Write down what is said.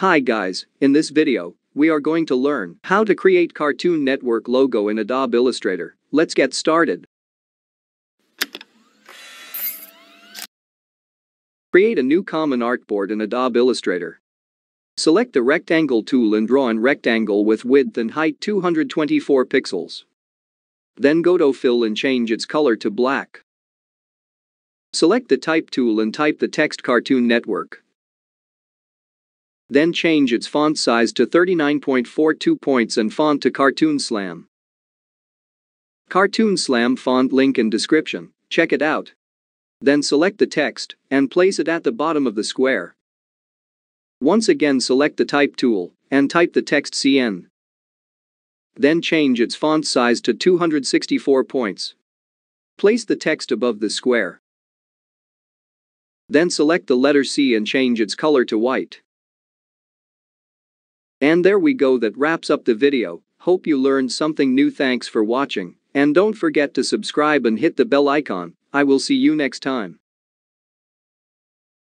Hi guys, in this video, we are going to learn how to create Cartoon Network logo in Adobe Illustrator. Let's get started. Create a new common artboard in Adobe Illustrator. Select the rectangle tool and draw an rectangle with width and height 224 pixels. Then go to Fill and change its color to black. Select the Type tool and type the text Cartoon Network. Then change its font size to 39.42 points and font to Cartoon Slam. Cartoon Slam font link in description, check it out. Then select the text and place it at the bottom of the square. Once again select the Type tool and type the text CN. Then change its font size to 264 points. Place the text above the square. Then select the letter C and change its color to white. And there we go that wraps up the video, hope you learned something new. Thanks for watching, and don't forget to subscribe and hit the bell icon, I will see you next time.